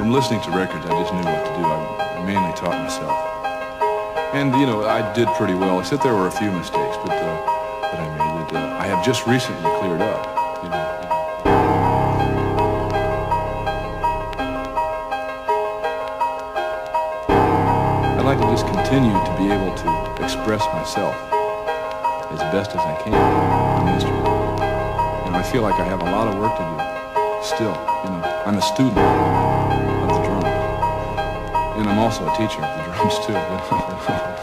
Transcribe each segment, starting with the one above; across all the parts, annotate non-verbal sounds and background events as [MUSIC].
From listening to records, I just knew what to do. I, mainly taught myself. And, you know, I did pretty well, except there were a few mistakes but, uh, that I made that uh, I have just recently cleared up. To just continue to be able to express myself as best as I can on instrument. And I feel like I have a lot of work to do still. You know, I'm a student of the drums. And I'm also a teacher of the [LAUGHS] drums too.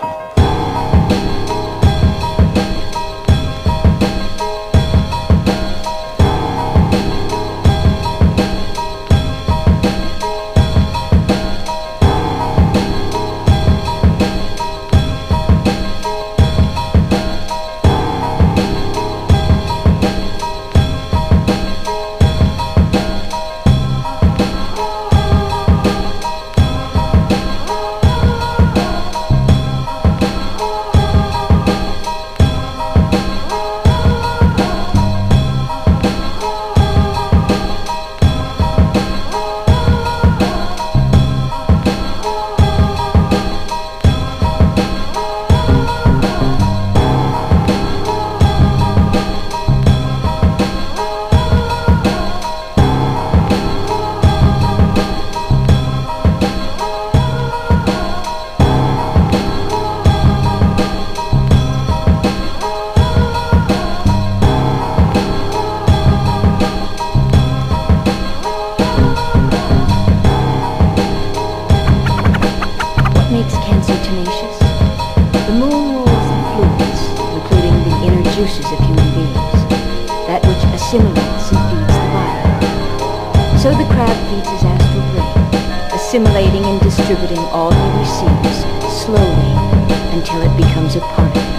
Assimilates and feeds the body. So the crab feeds his astral brain, assimilating and distributing all he receives slowly until it becomes a part of him.